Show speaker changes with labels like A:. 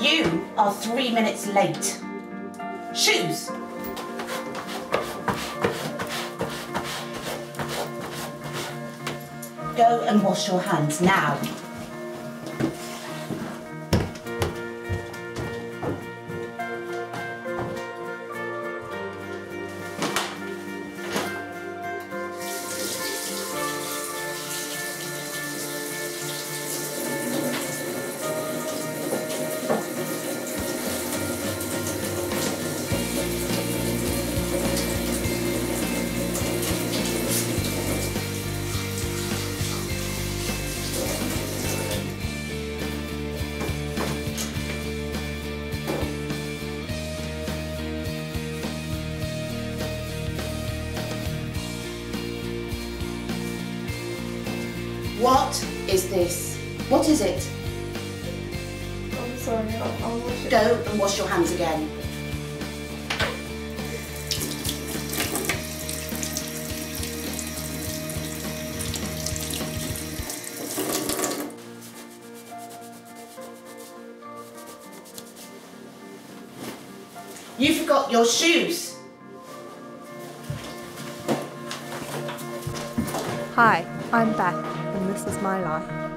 A: You are three minutes late. Shoes. Go and wash your hands now. What is this? What is it?
B: I'm sorry, I'll, I'll wash it.
A: Go and wash your hands again. You forgot your shoes.
B: Hi, I'm Beth, and this is my life.